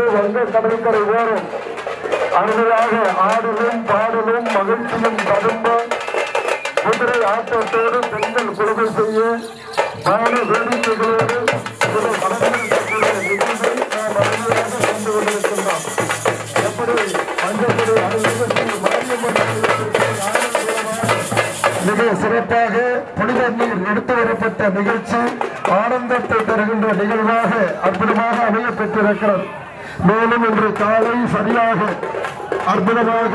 இருந்து வங்க கடற்கரை ஓரம். அருமையாக ஆடலும் பாடலும் மகிழ்ச்சியும் ததும்ப குதிரை ஆட்டத்தோடு பெண்கள் கொள்கை செய்ய பான வேடிக்கைகளோடு சில படங்கள் நிகழ்வை நாம் அருமையாக கொண்டிருக்கின்றோம். எப்படி மஞ்சள் அலுவலகத்தில் மிக சிறப்பாக புனித நீர் எடுத்து வரப்பட்ட நிகழ்ச்சி ஆனந்தத்தை தருகின்ற நிகழ்வாக அற்புதமாக அமைய பெற்றிருக்கிறது மேலும் இன்று காலை சரியாக அற்புதமாக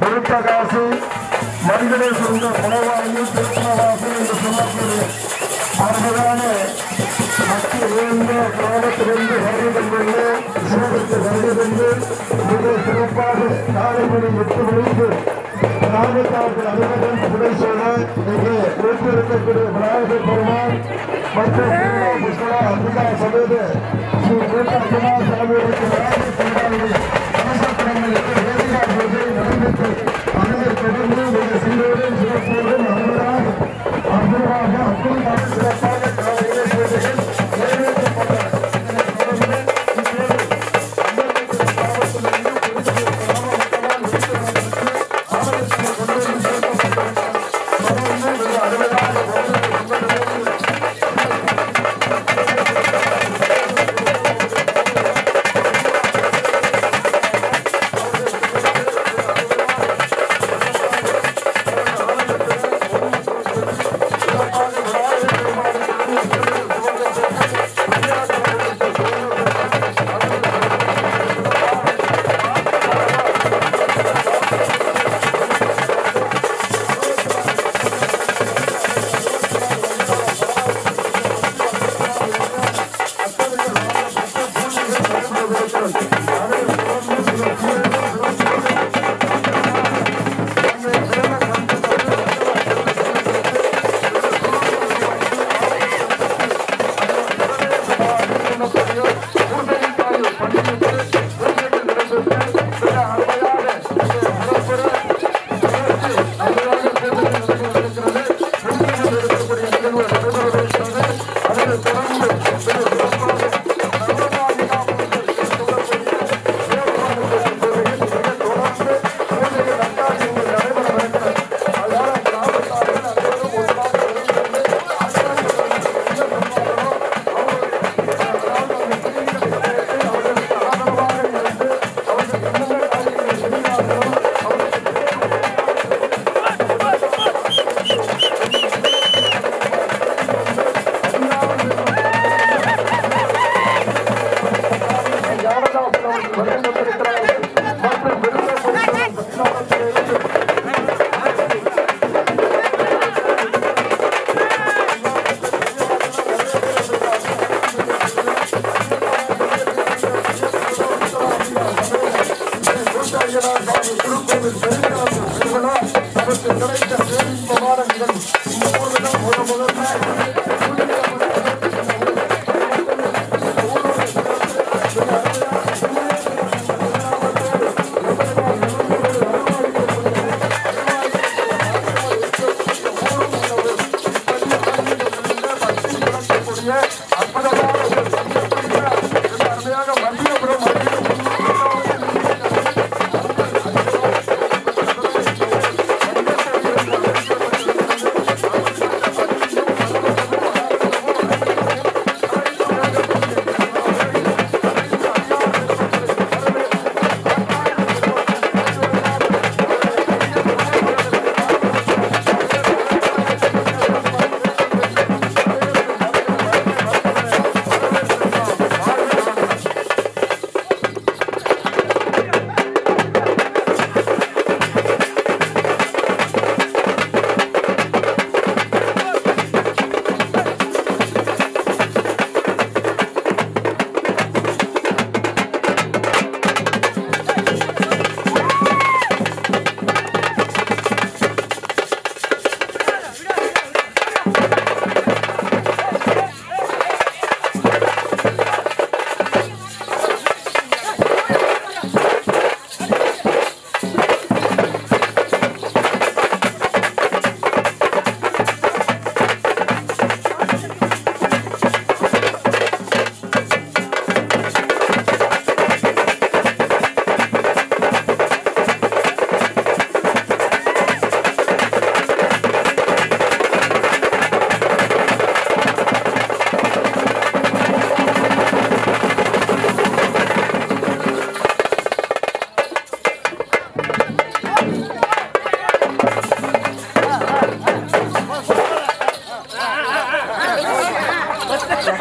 வெளுத்தகாசு மனிதனை சொந்த உணவாயு திருப்பணவாசு என்று சொல்லக்கூடிய அற்புதமான மக்கள் உயர்ந்த கிராமத்திலிருந்து வருகை தந்துள்ள சிவகத்தை வருகை தந்து மிக சிறப்பாக காலை மணி எட்டு மணிக்கு அலுவலகம் விநாயகர் பெருமான் மற்றும் சமேத سلام عليكم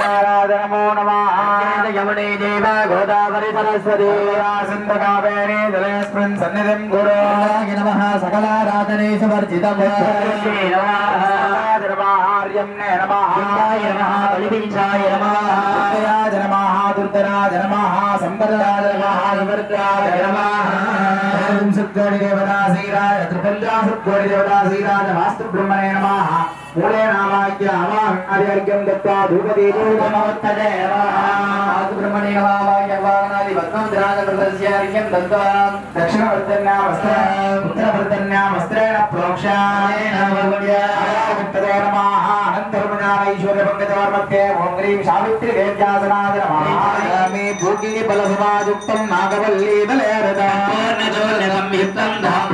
नमो नमः यमुने देव गोदावरी सरस्वती सिन्ध कावेरी जलेऽस्मिन् सन्निधिं गुरो नमः सकलाराधनेश वर्जितम् नमः नमः बलिपीठाय नमः राज नमः दुर्गराज नमः सम्पदराज नमः विवर्गाय नमः सुक्कोटि देवता श्रीराज त्रिपञ्चा सुक्कोटि देवता श्रीराज वास्तु ब्रह्मणे नमः मूले नामाख्य अमाम् आर्यर्घ्यं दत्त्वा धूपदी धूपमवत्तते नमः ब्रह्मणे नमावाक्य वागनादि भद्रं द्राजप्रदस्य अर्घ्यं दत्त्वा दक्षिणवर्तन्या वस्त्र उत्तरवर्तन्या वस्त्रेण प्रोक्षाय नमः नमः अनन्तर्मणानैश्वर्यपङ्कजवर्मध्ये ॐ ह्रीं सावित्री वेद्यासनाय नमः मे भूगि बलसमायुक्तं नागवल्ली दलयरदार्णजोल्यसंयुक्तं धाभूलं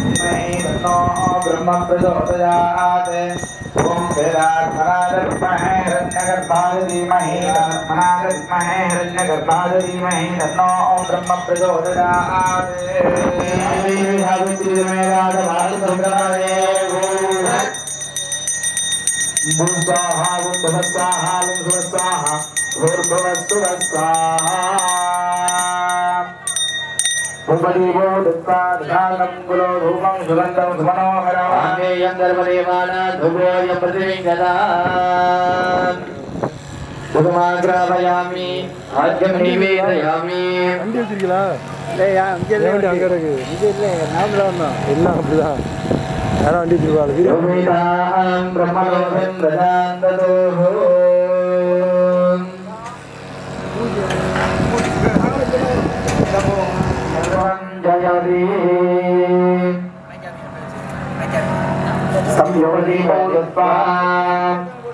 नो ब्रह्म प्रचोदयात् ॐ वेदात्मनाय विद्महे धीमहि तन्मनाय विद्महे हिरण्यगर्भाय धीमहि तन्नो ब्रह्म प्रचोदयात् स्वाहा गुण स्वाहा गुण स्वाहा गुर्भवस्तु भूर्भुवस्सुवस्वाहा उपदीपो दुःखाधानं कुलो धूपं सुगन्धं सुमनोहरामि आद्यं निवेदयामि வண்டி வச்சிருக்கீங்களா என் வண்டி அங்கே இருக்கு எல்லாம் அப்படிதான் யாரும் வண்டி வச்சிருப்பாங்க வீடியோ योगितां จริง